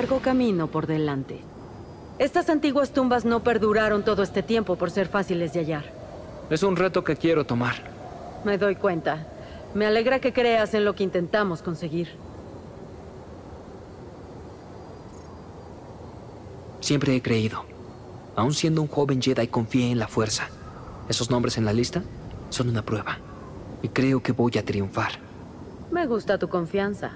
largo camino por delante. Estas antiguas tumbas no perduraron todo este tiempo por ser fáciles de hallar. Es un reto que quiero tomar. Me doy cuenta. Me alegra que creas en lo que intentamos conseguir. Siempre he creído. Aún siendo un joven Jedi, confié en la fuerza. Esos nombres en la lista son una prueba. Y creo que voy a triunfar. Me gusta tu confianza.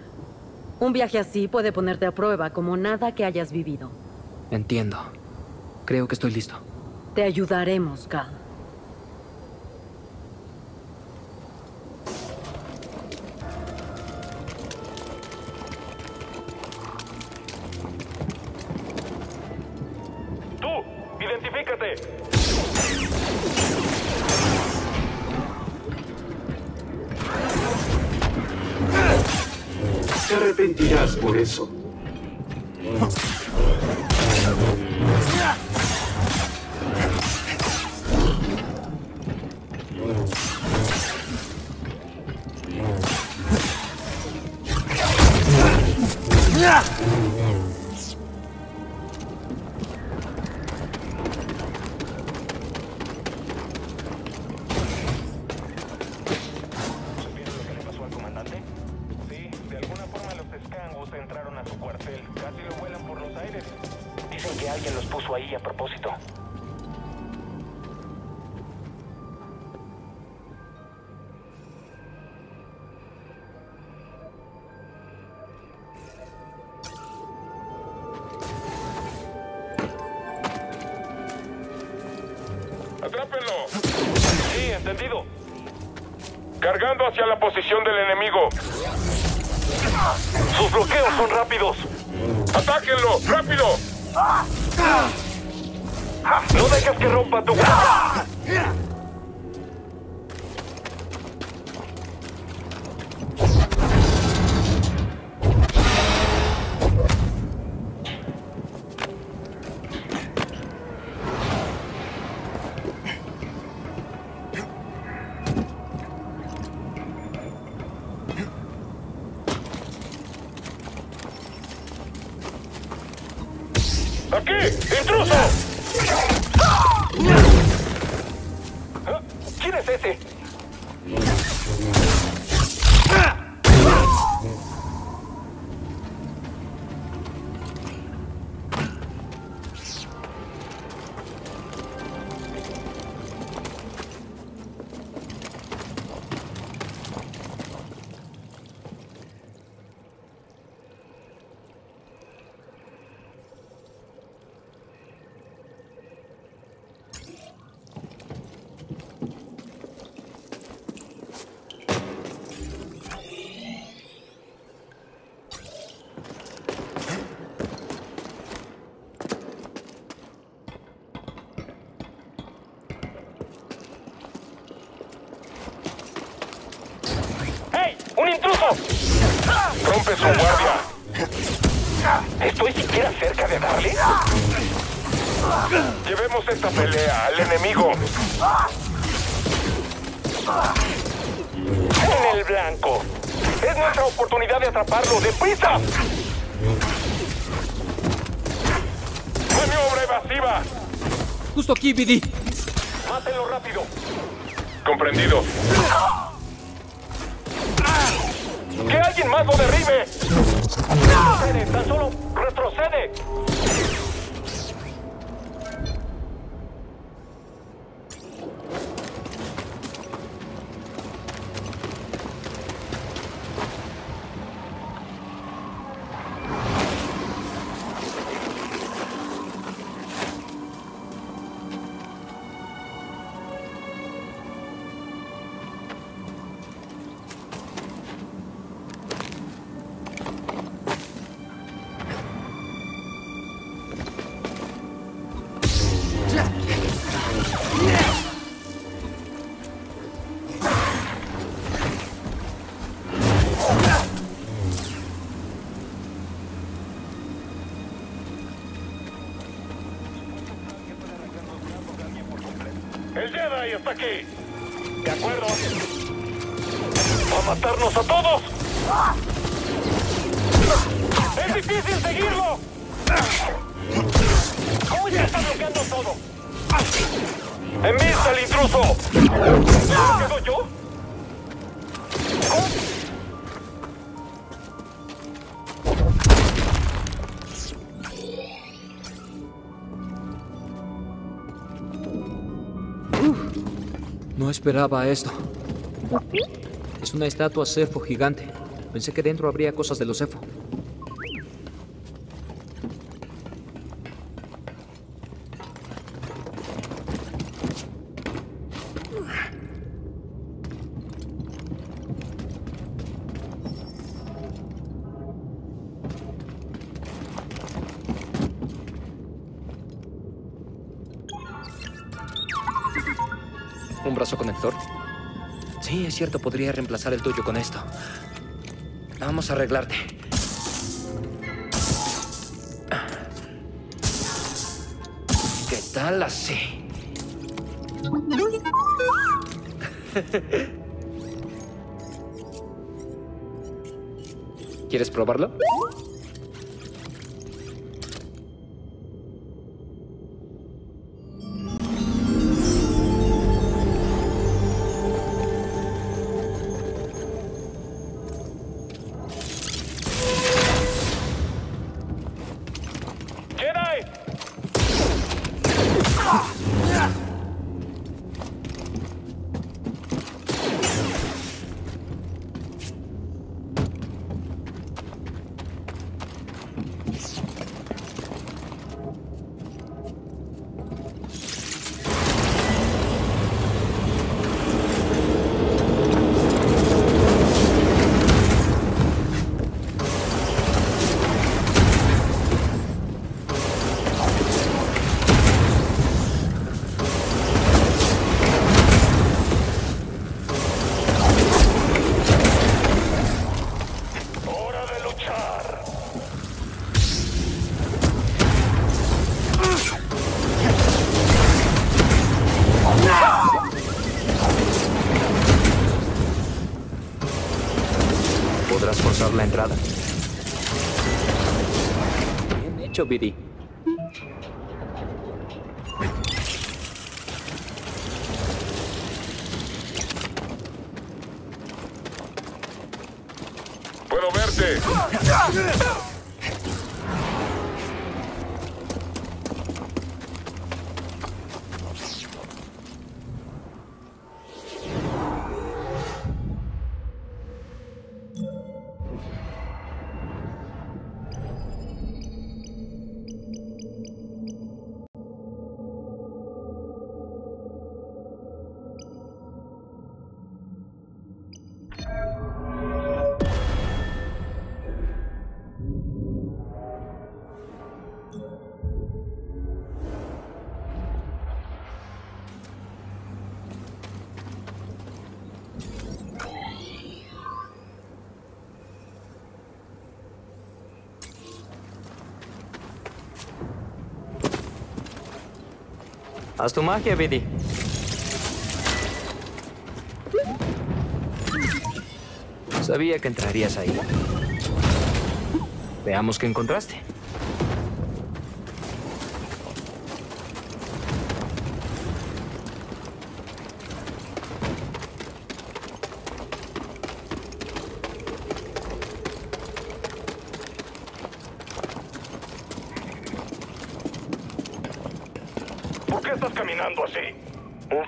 Un viaje así puede ponerte a prueba como nada que hayas vivido. Entiendo. Creo que estoy listo. Te ayudaremos, Cal. Eso. A propósito. ¡Un intruso! ¡Rompe su guardia! ¿Estoy siquiera cerca de darle? Llevemos esta pelea al enemigo. En el blanco. Es nuestra oportunidad de atraparlo. ¡Deprisa! ¡Maniobra evasiva! Justo aquí, BD. ¡Mátenlo rápido! Comprendido. ¡Que alguien más lo derribe! ¡Retrocede! ¡Tan solo retrocede! No esperaba esto. Es una estatua cefo gigante. Pensé que dentro habría cosas de los cefo. Cierto, podría reemplazar el tuyo con esto. Vamos a arreglarte. ¿Qué tal así? ¿Quieres probarlo? ¿Podrás forzar la entrada? Bien hecho, Biddy. ¡Puedo verte! Haz tu magia, Biddy. Sabía que entrarías ahí. Veamos qué encontraste. ¿Por qué estás caminando así? Un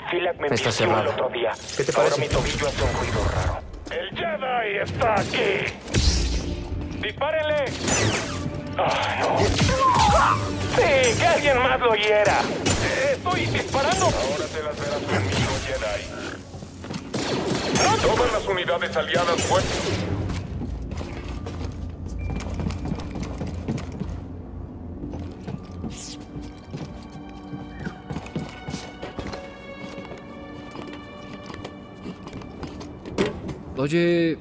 el otro día. ¿Qué te Ahora parece? mi tobillo hace un ruido raro. ¡El Jedi está aquí! ¡Dispárenle! ¡Ay, no! ¡Sí! ¡Que alguien más lo hiera! ¡Estoy disparando! Ahora te las verás conmigo, Jedi. Todas las unidades aliadas fueron... Oye,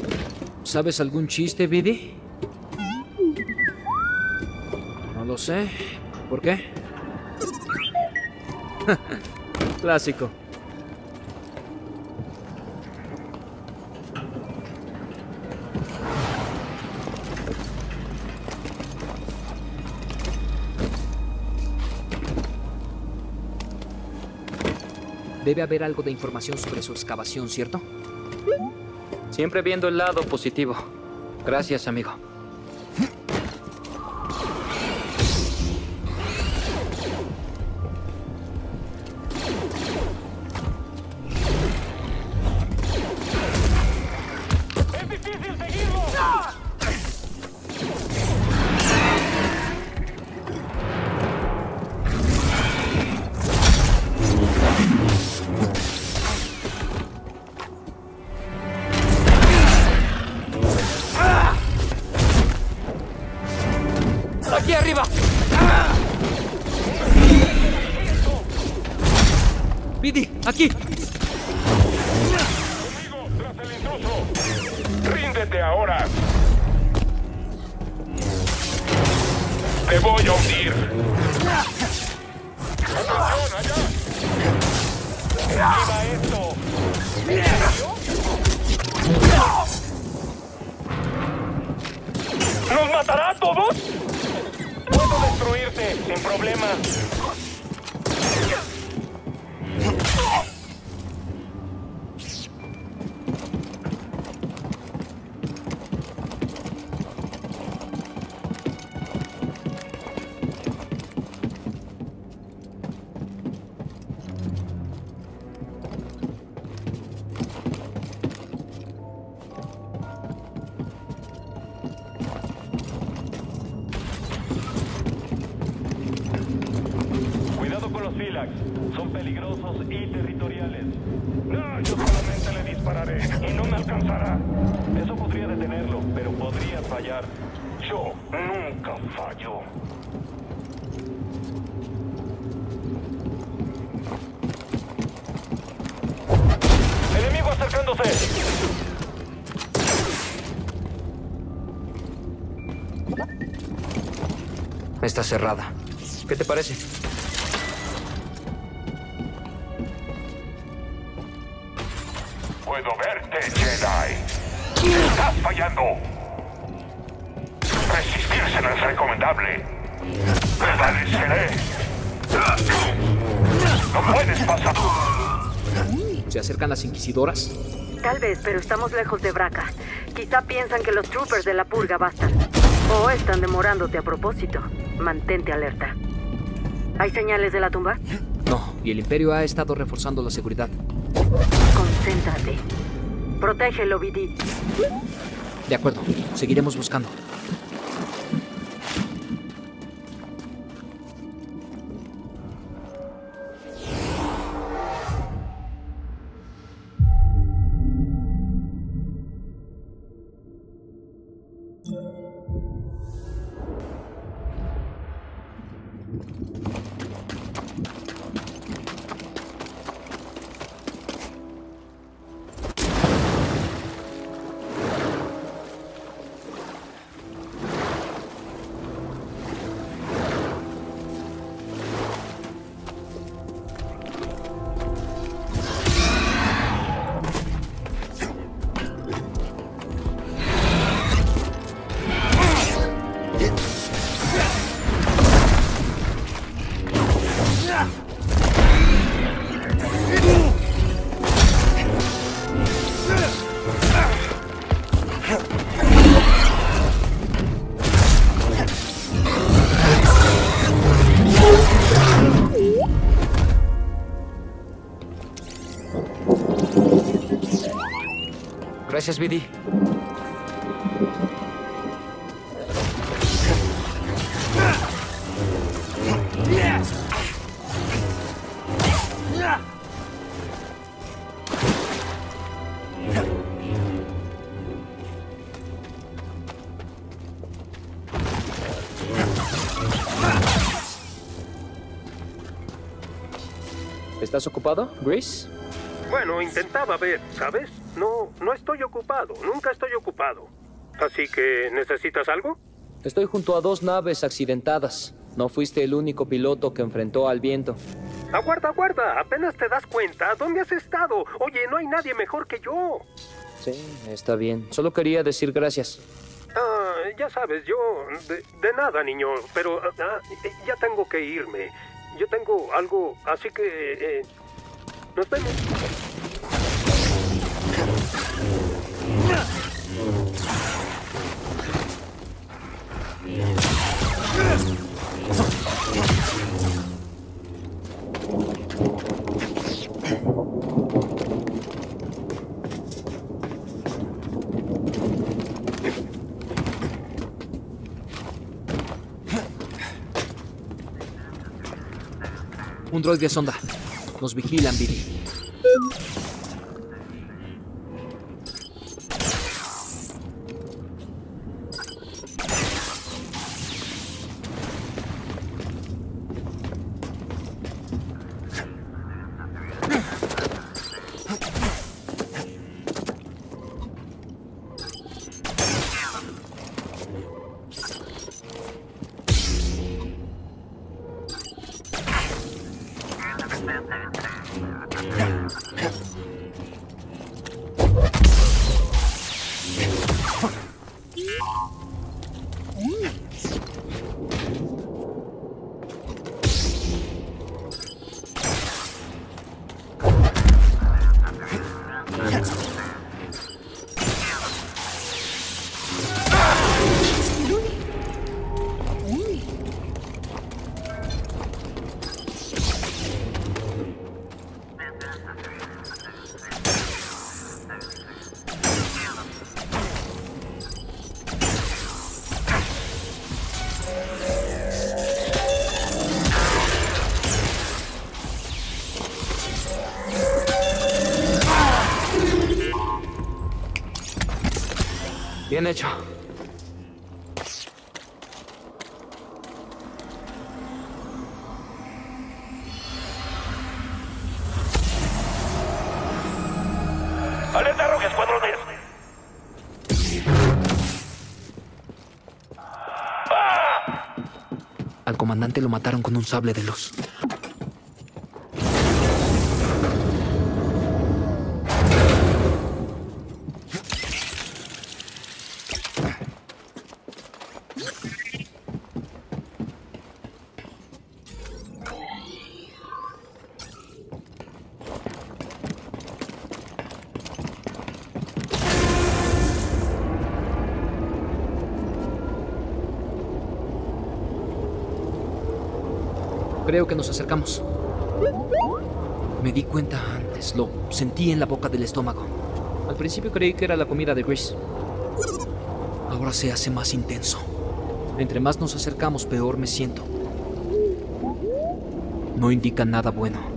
¿sabes algún chiste, Bidi? No lo sé. ¿Por qué? Clásico. Debe haber algo de información sobre su excavación, ¿cierto? Siempre viendo el lado positivo. Gracias, amigo. Está cerrada. ¿Qué te parece? Puedo verte, Jedi. Estás fallando. Resistirse no es recomendable. Prevaleceré. No puedes pasar. ¿Se acercan las inquisidoras? Tal vez, pero estamos lejos de Braca. Quizá piensan que los troopers de la purga bastan. O están demorándote a propósito. Mantente alerta. ¿Hay señales de la tumba? No, y el Imperio ha estado reforzando la seguridad. Concéntrate. Protégelo, BD. De acuerdo, seguiremos buscando. Gracias, Bidi. ¿Estás ocupado, Grace? Bueno, intentaba ver, ¿sabes? Estoy ocupado, nunca estoy ocupado. Así que, ¿necesitas algo? Estoy junto a dos naves accidentadas. No fuiste el único piloto que enfrentó al viento. Aguarda, aguarda, apenas te das cuenta. ¿Dónde has estado? Oye, no hay nadie mejor que yo. Sí, está bien. Solo quería decir gracias. Ah, ya sabes, yo... De, de nada, niño, pero ah, eh, ya tengo que irme. Yo tengo algo, así que... eh, Nos vemos. Un droide sonda. Nos vigilan, Billy. Comandante lo mataron con un sable de luz. Creo que nos acercamos. Me di cuenta antes, lo sentí en la boca del estómago. Al principio creí que era la comida de Chris. Ahora se hace más intenso. Entre más nos acercamos, peor me siento. No indica nada bueno.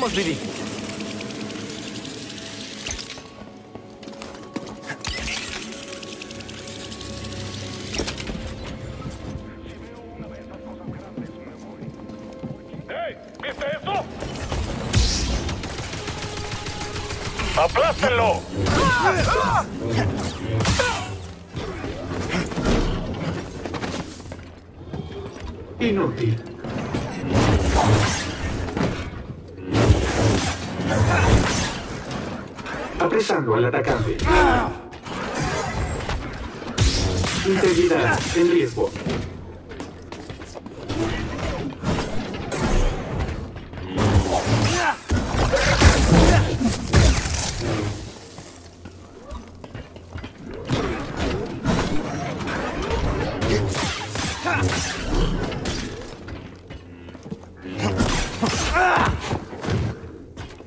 Vamos, Billy. ¡Hey! ¿Viste eso? ¡Aplástenlo! Inútil. Apresando al atacante. Integridad en riesgo.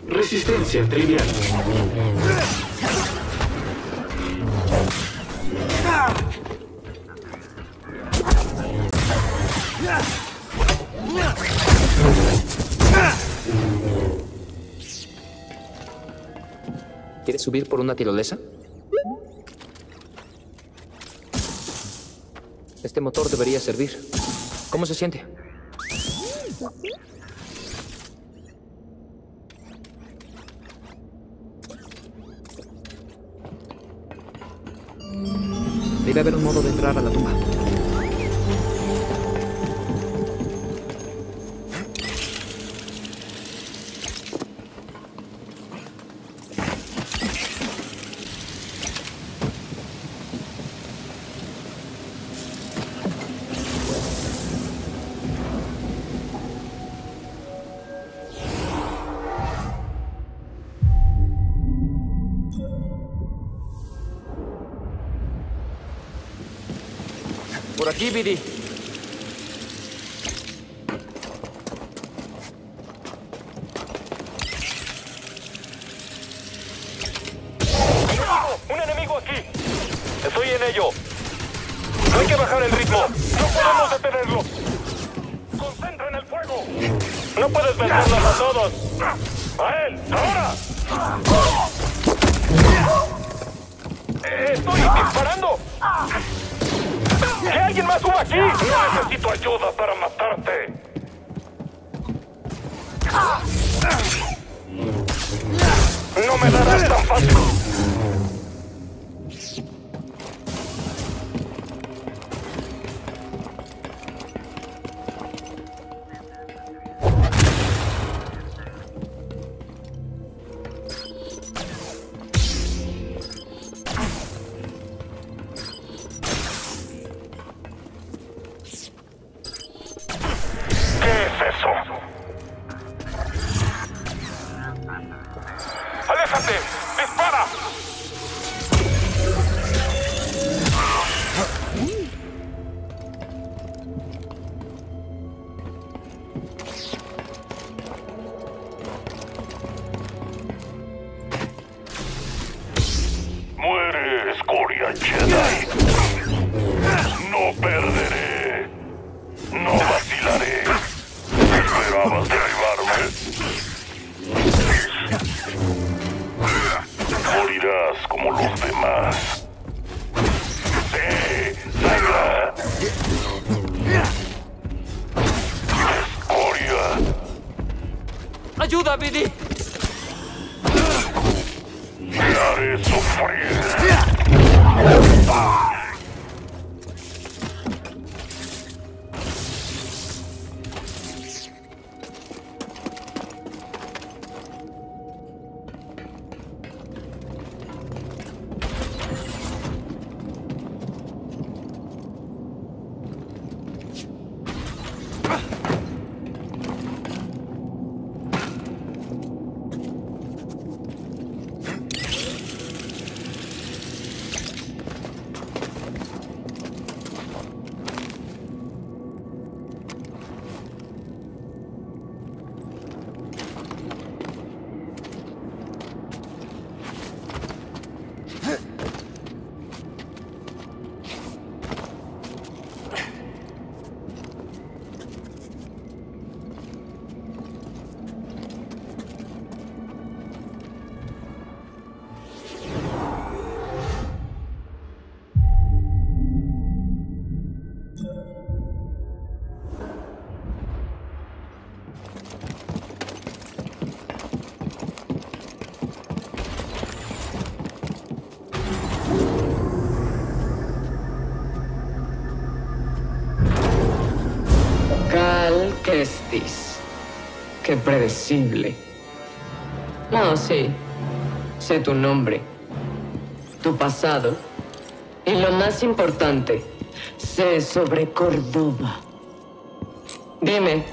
Resistencia trivial. ¿Quieres subir por una tirolesa? Este motor debería servir. ¿Cómo se siente? Por aquí, Bidi. ¡Enemigo! ¡Un enemigo aquí! Estoy en ello. Hay que bajar el ritmo. No podemos detenerlo. Concentren el fuego. No puedes vencerlos a todos. ¡A él! ¡Ahora! ¡Estoy disparando! ¡Que alguien más suba aquí! No necesito ayuda para matarte. No me darás tan fácil. Predecible. No, sí. Sé tu nombre, tu pasado y lo más importante, sé sobre Córdoba. Dime,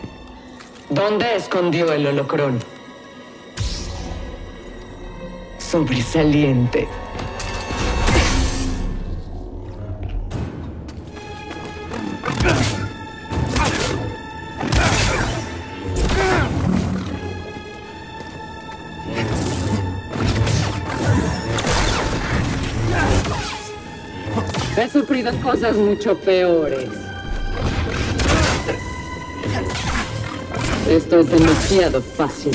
¿dónde escondió el holocrón? Sobresaliente. Cosas mucho peores. Esto es demasiado fácil.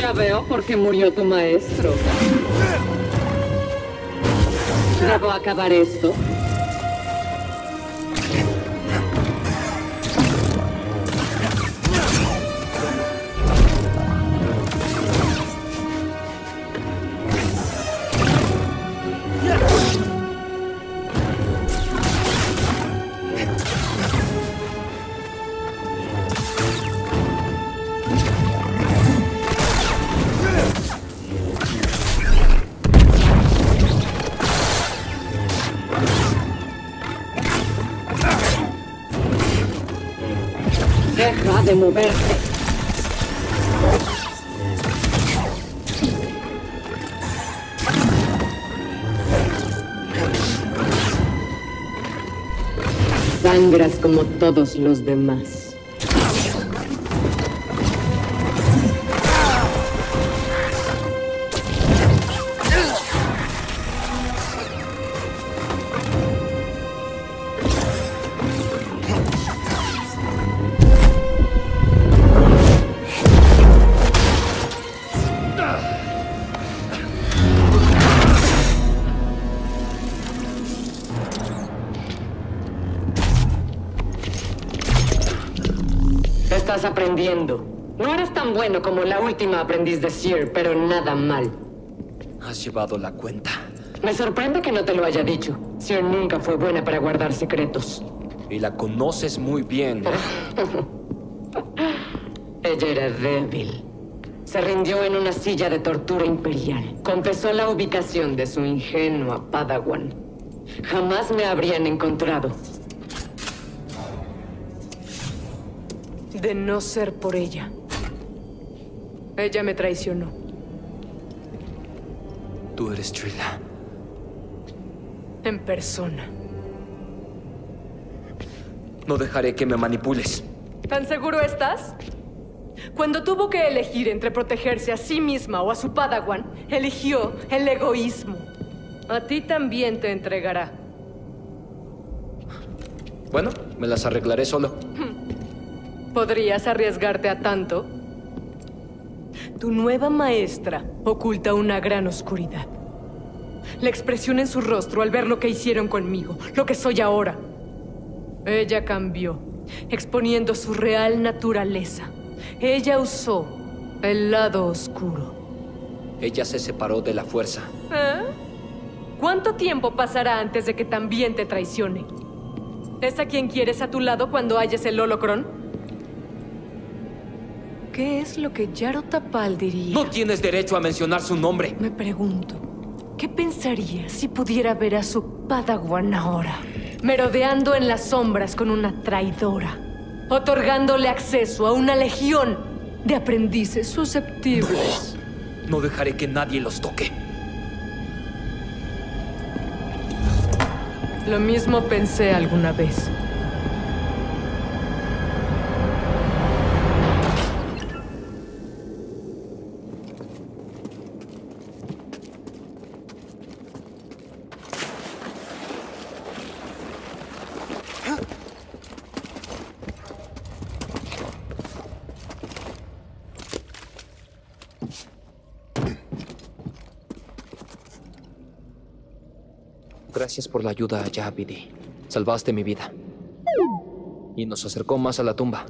Ya veo por qué murió tu maestro. ¿Debo acabar esto? Sangras como todos los demás. Aprendiendo. No eres tan bueno como la última aprendiz de Seer, pero nada mal. Has llevado la cuenta. Me sorprende que no te lo haya dicho. Seer nunca fue buena para guardar secretos. Y la conoces muy bien. Ella era débil. Se rindió en una silla de tortura imperial. Confesó la ubicación de su ingenua Padawan. Jamás me habrían encontrado. De no ser por ella. Ella me traicionó. Tú eres Trilla. En persona. No dejaré que me manipules. ¿Tan seguro estás? Cuando tuvo que elegir entre protegerse a sí misma o a su Padawan, eligió el egoísmo. A ti también te entregará. Bueno, me las arreglaré solo. ¿Podrías arriesgarte a tanto? Tu nueva maestra oculta una gran oscuridad. La expresión en su rostro al ver lo que hicieron conmigo, lo que soy ahora. Ella cambió, exponiendo su real naturaleza. Ella usó el lado oscuro. Ella se separó de la fuerza. ¿Eh? ¿Cuánto tiempo pasará antes de que también te traicione? ¿Es a quien quieres a tu lado cuando halles el holocron? ¿Qué es lo que Yaro Tapal diría? No tienes derecho a mencionar su nombre. Me pregunto, ¿qué pensaría si pudiera ver a su Padawan ahora? Merodeando en las sombras con una traidora, otorgándole acceso a una legión de aprendices susceptibles. No dejaré que nadie los toque. Lo mismo pensé alguna vez. Gracias por la ayuda, Yabidi. Salvaste mi vida. Y nos acercó más a la tumba.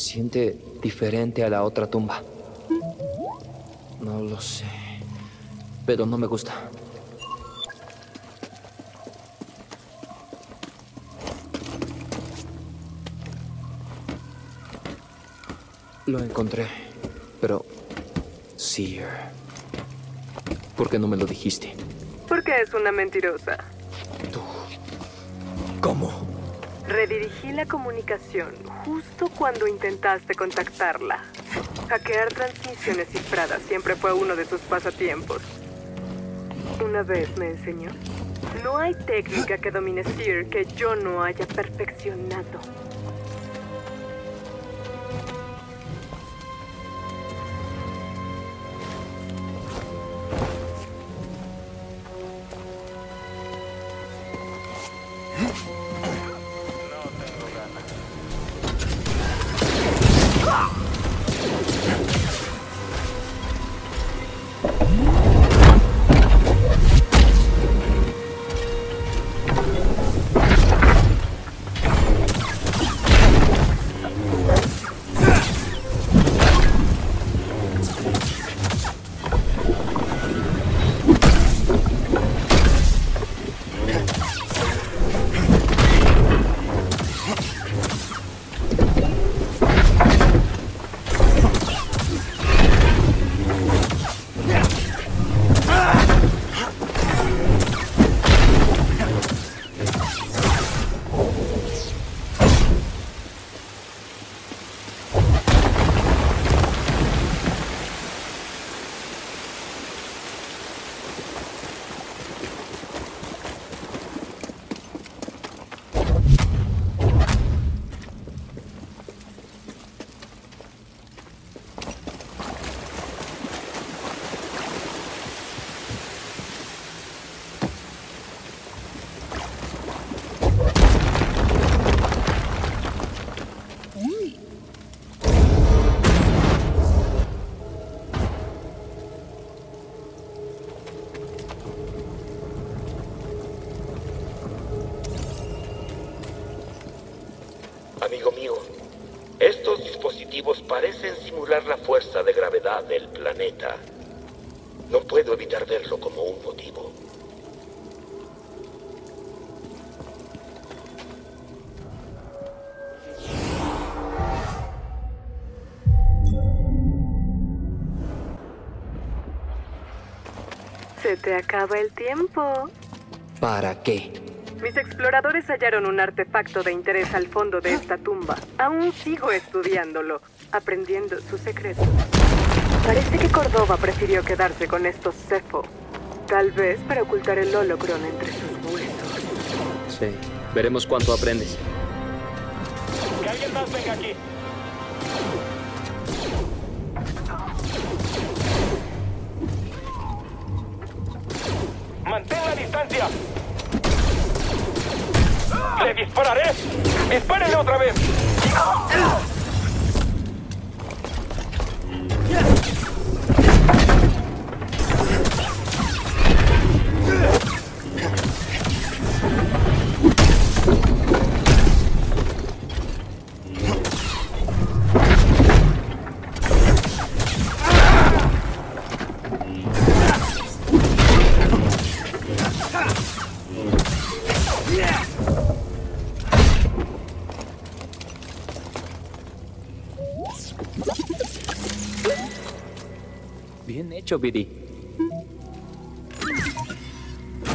siente diferente a la otra tumba. No lo sé, pero no me gusta. Lo encontré, pero... Seer. ¿Por qué no me lo dijiste? Porque es una mentirosa. Redirigí la comunicación justo cuando intentaste contactarla. Hackear transmisiones cifradas siempre fue uno de sus pasatiempos. Una vez me enseñó. No hay técnica que domine Seer que yo no haya perfeccionado. Del planeta. No puedo evitar verlo como un motivo. Se te acaba el tiempo. ¿Para qué? Mis exploradores hallaron un artefacto de interés al fondo de esta tumba. Aún sigo estudiándolo, aprendiendo sus secretos. Parece que Córdoba prefirió quedarse con estos Cefo. Tal vez para ocultar el holocron entre sus huesos. Sí. Veremos cuánto aprendes. Que alguien más venga aquí. Mantén la distancia. ¡Le dispararé! ¡Dispárele otra vez! Bien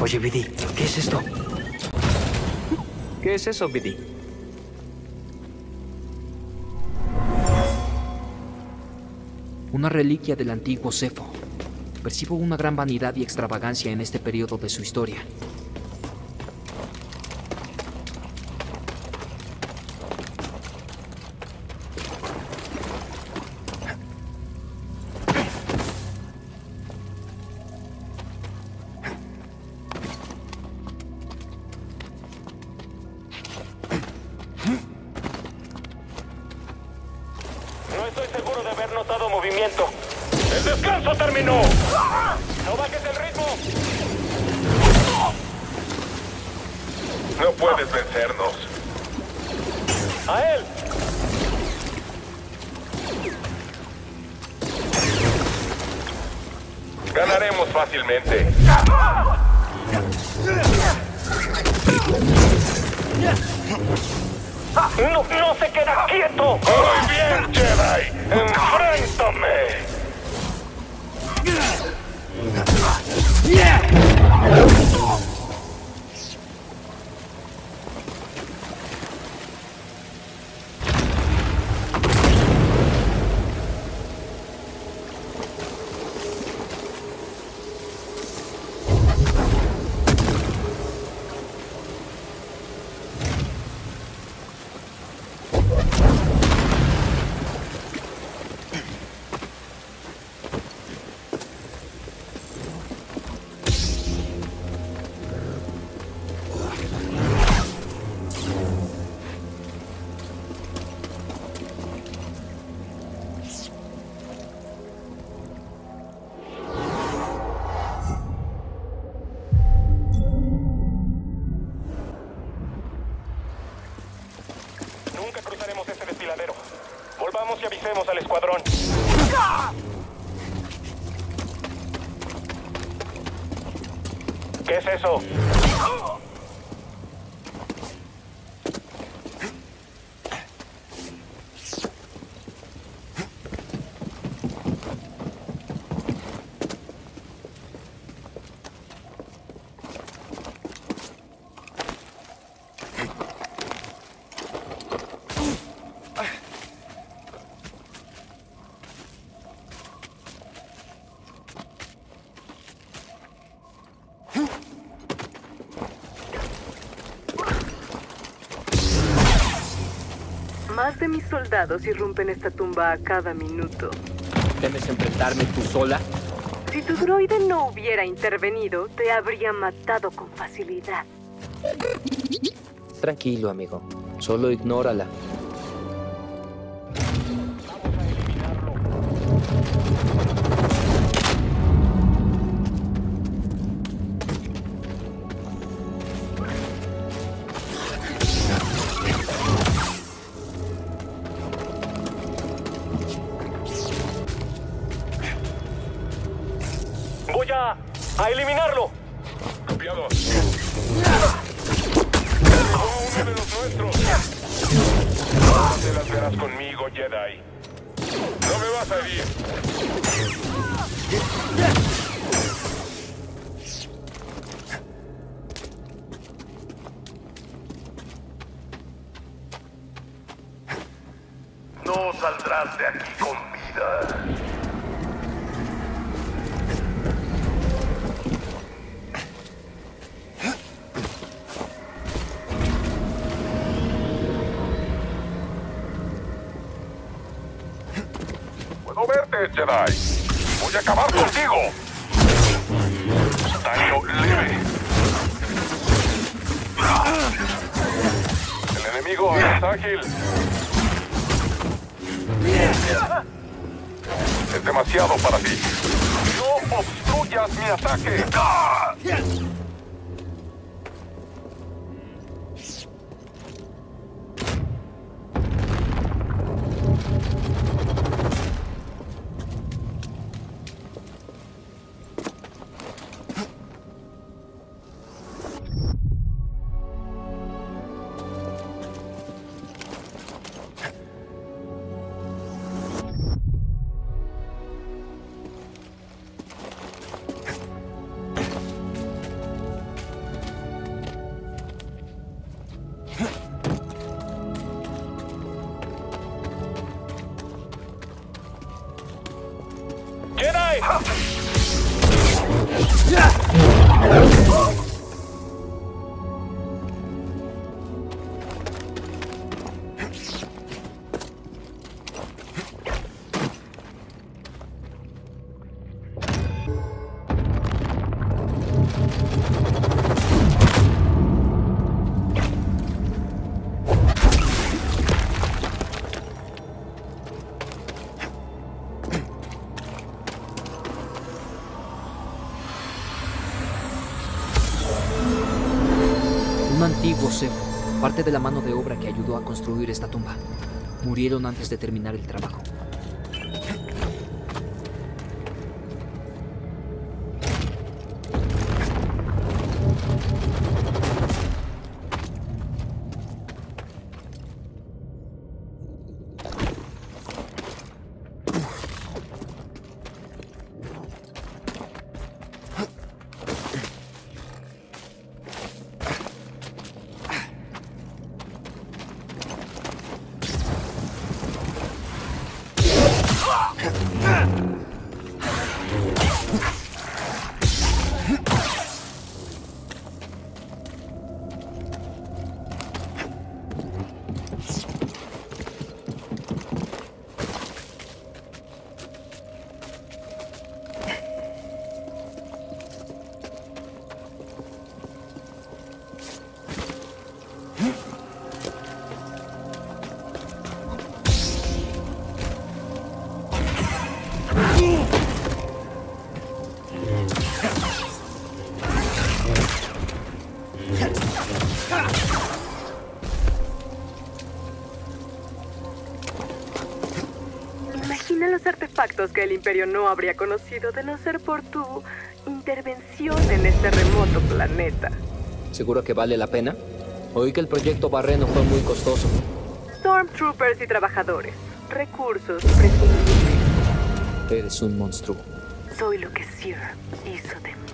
Oye, BD, ¿qué es esto? ¿Qué es eso, BD? Una reliquia del antiguo Cefo. Percibo una gran vanidad y extravagancia en este periodo de su historia. Avisemos al soldados irrumpen esta tumba a cada minuto. ¿Temes enfrentarme tú sola? Si tu droide no hubiera intervenido, te habría matado con facilidad. Tranquilo, amigo. Solo ignórala. Jedi. De la mano de obra que ayudó a construir esta tumba. Murieron antes de terminar el trabajo. Secretos que el Imperio no habría conocido de no ser por tu intervención en este remoto planeta. ¿Seguro que vale la pena? Oí que el proyecto Barreno fue muy costoso. Stormtroopers y trabajadores. Recursos. Eres un monstruo. Soy lo que Sir hizo de mí.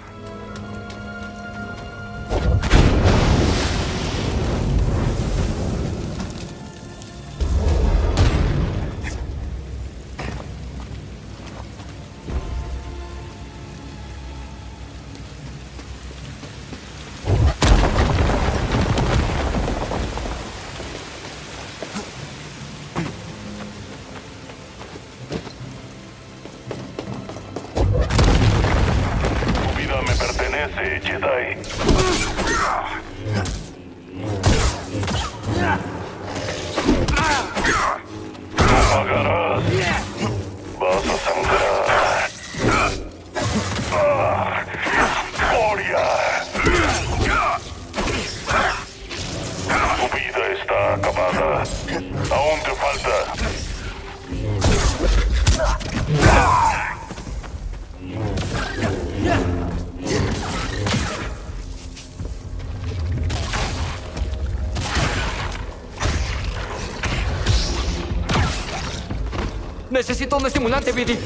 Necesito un estimulante, Biddy.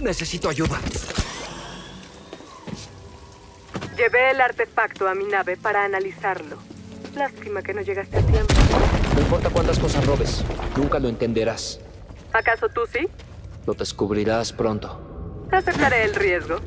Necesito ayuda. Llevé el artefacto a mi nave para analizarlo. Lástima que no llegaste a tiempo. No importa cuántas cosas robes, nunca lo entenderás. ¿Acaso tú sí? Lo descubrirás pronto. Aceptaré el riesgo.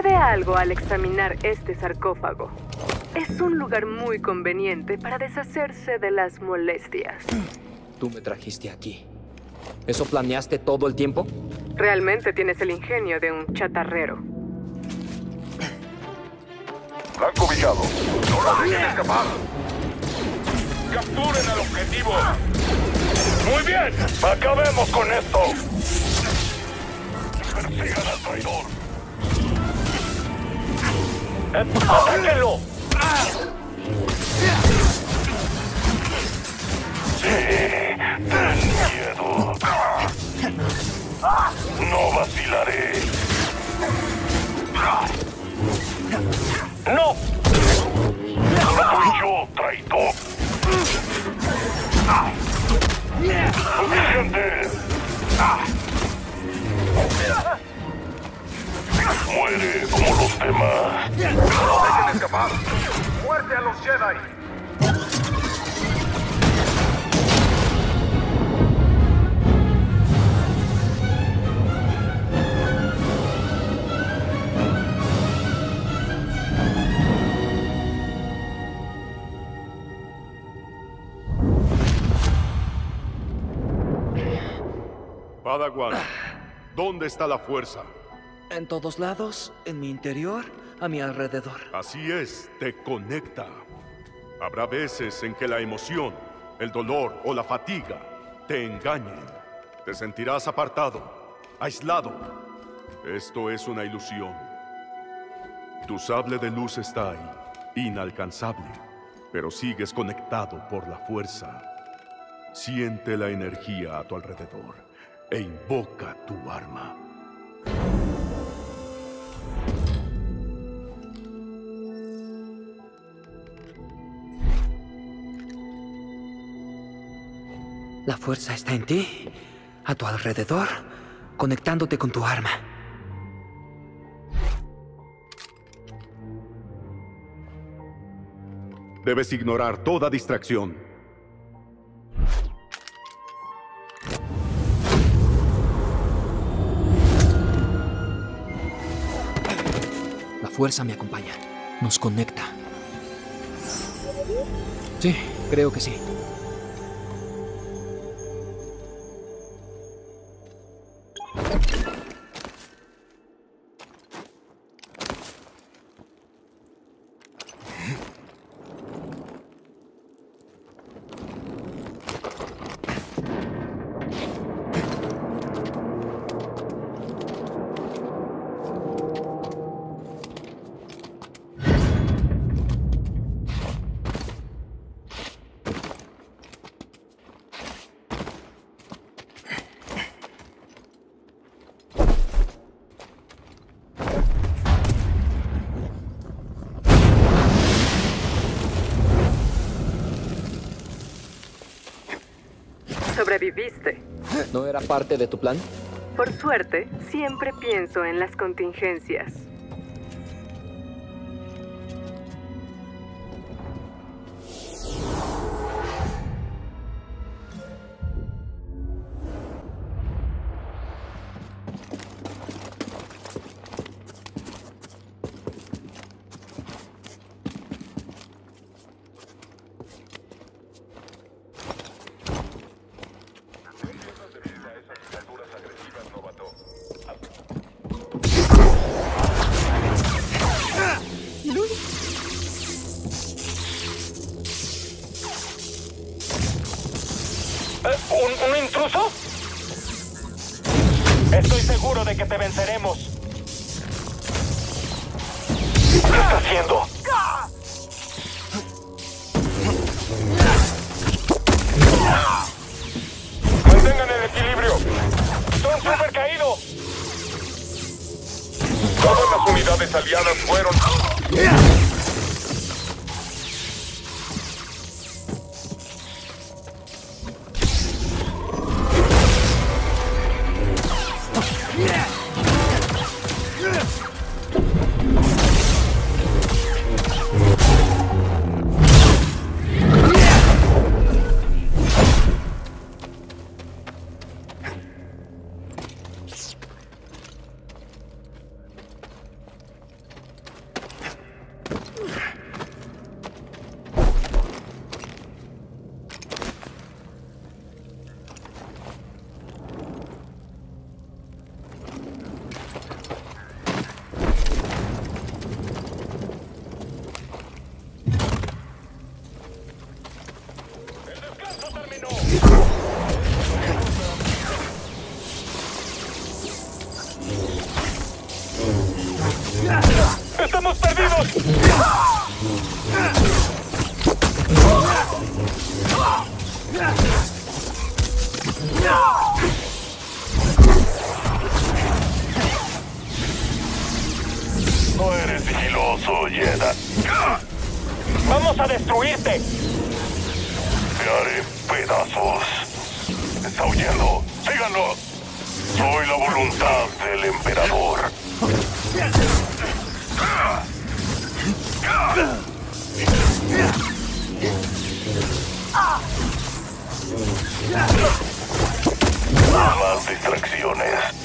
Me percaté de algo al examinar este sarcófago. Es un lugar muy conveniente para deshacerse de las molestias. Tú me trajiste aquí. ¿Eso planeaste todo el tiempo? Realmente tienes el ingenio de un chatarrero. Blanco ubicado. No lo dejen escapar. Capturen al objetivo. Muy bien. Acabemos con esto. Persigan al traidor. Sí, ten miedo. No vacilaré. ¡No! ¡No soy yo, traidor! ¡Suficiente! Muere como los demás. ¡No dejen escapar! ¡Muerte a los Jedi! Padawan, ¿dónde está la fuerza? En todos lados, en mi interior, a mi alrededor. Así es, te conecta. Habrá veces en que la emoción, el dolor o la fatiga te engañen. Te sentirás apartado, aislado. Esto es una ilusión. Tu sable de luz está ahí, inalcanzable, pero sigues conectado por la fuerza. Siente la energía a tu alrededor e invoca tu arma. La fuerza está en ti, a tu alrededor, conectándote con tu arma. Debes ignorar toda distracción. La fuerza me acompaña, nos conecta. Sí, creo que sí. Parte de tu plan? Por suerte, siempre pienso en las contingencias. A destruirte! Te haré pedazos. Está huyendo. Síganlo. Soy la voluntad del emperador. Más distracciones.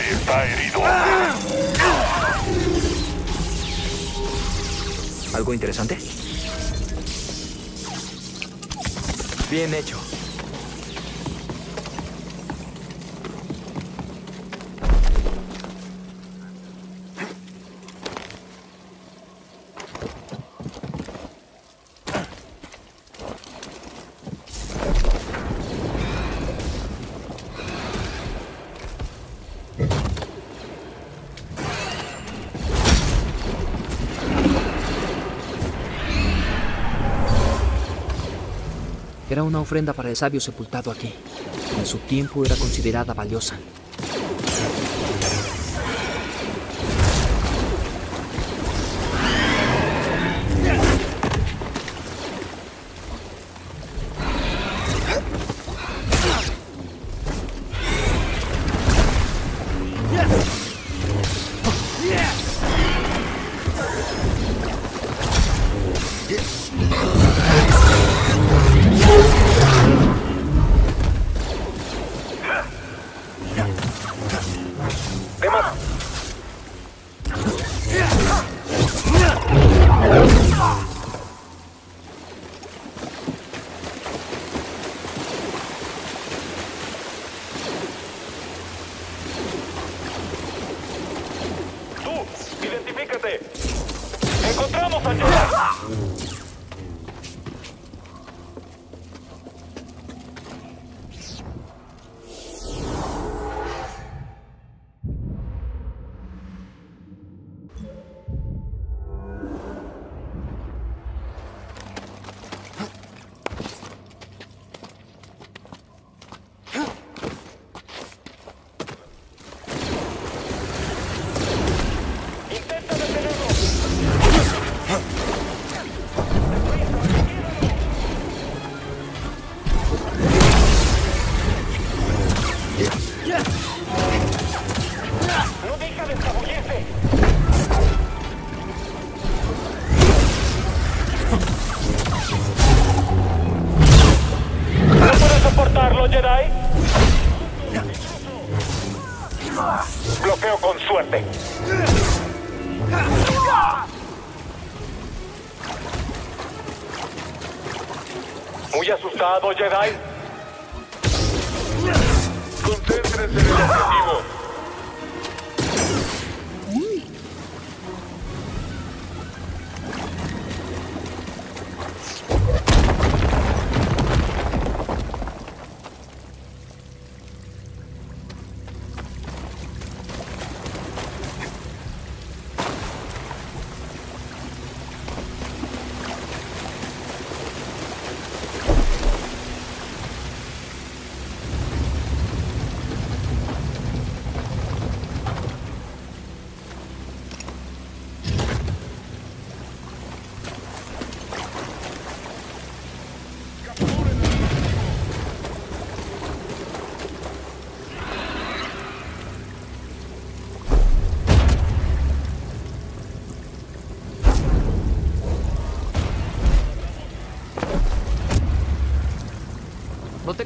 Está herido. ¿Algo interesante? Bien hecho. Una ofrenda para el sabio sepultado aquí. En su tiempo era considerada valiosa. ¡Tú!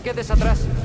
Quedes atrás.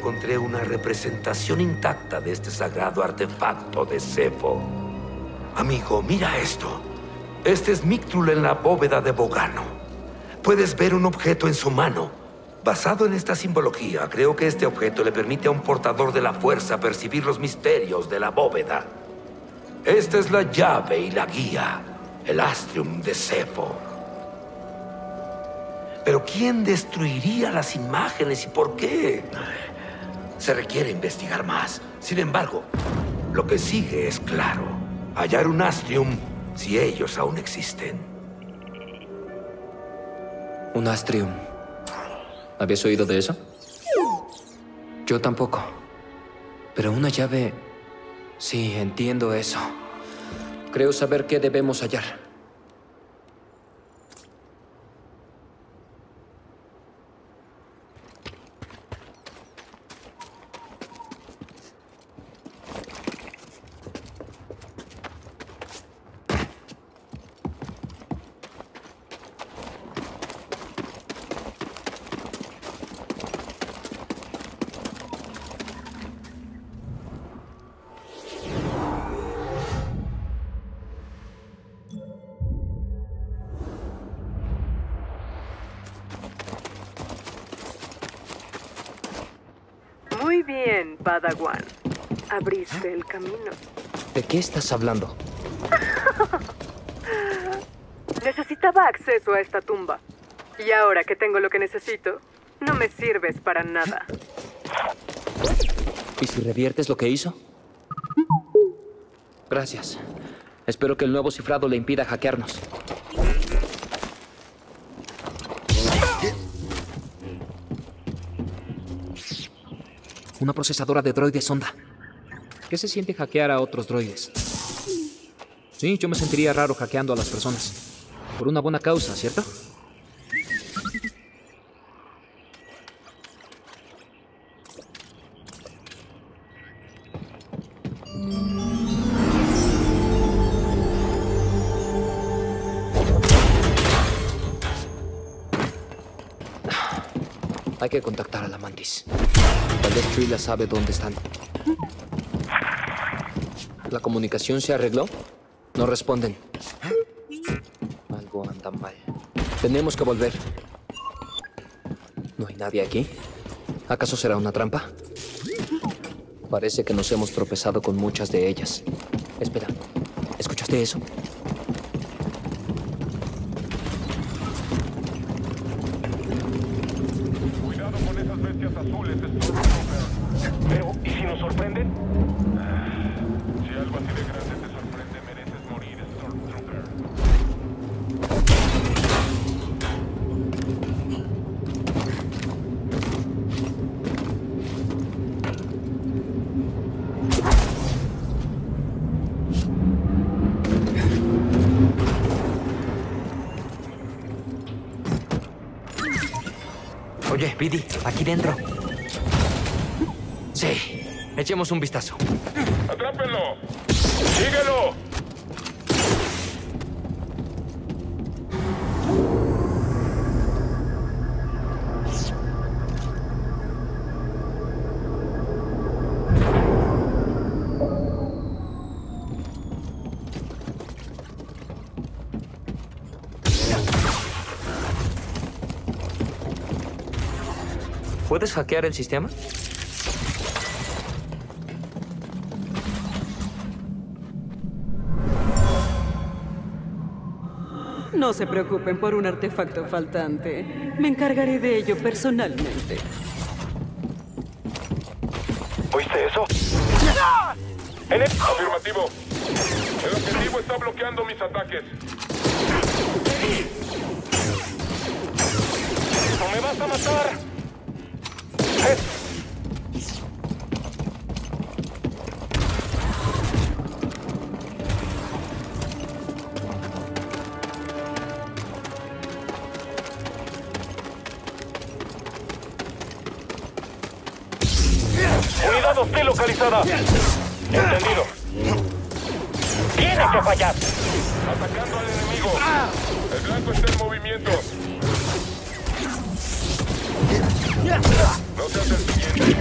Encontré una representación intacta de este sagrado artefacto de Cefo. Amigo, mira esto. Este es Mictul en la bóveda de Bogano. Puedes ver un objeto en su mano. Basado en esta simbología, creo que este objeto le permite a un portador de la fuerza percibir los misterios de la bóveda. Esta es la llave y la guía, el Astrium de Cefo. Pero ¿quién destruiría las imágenes y por qué? Se requiere investigar más. Sin embargo, lo que sigue es claro. Hallar un Astrium si ellos aún existen. Un Astrium. ¿Habías oído de eso? Yo tampoco. Pero una llave... Sí, entiendo eso. Creo saber qué debemos hallar. Camino. ¿De qué estás hablando? Necesitaba acceso a esta tumba. Y ahora que tengo lo que necesito, no me sirves para nada. ¿Y si reviertes lo que hizo? Gracias. Espero que el nuevo cifrado le impida hackearnos. Una procesadora de droides sonda. ¿Qué se siente hackear a otros droides? Sí, yo me sentiría raro hackeando a las personas. Por una buena causa, ¿cierto? Hay que contactar a la mantis. Tal vez Trilla sabe dónde están. ¿La comunicación se arregló? No responden. Algo anda mal. Tenemos que volver. ¿No hay nadie aquí? ¿Acaso será una trampa? Parece que nos hemos tropezado con muchas de ellas. Espera, ¿escuchaste eso? Echemos un vistazo. ¡Atrápenlo! ¡Síguelo! ¿Puedes hackear el sistema? No se preocupen por un artefacto faltante. Me encargaré de ello personalmente. ¿Oíste eso? En el... Afirmativo. El objetivo está bloqueando mis ataques. ¡No me vas a matar! Eh, localizada! Entendido. ¡Tiene que fallar! Atacando al enemigo. El blanco está en movimiento. No seas el siguiente.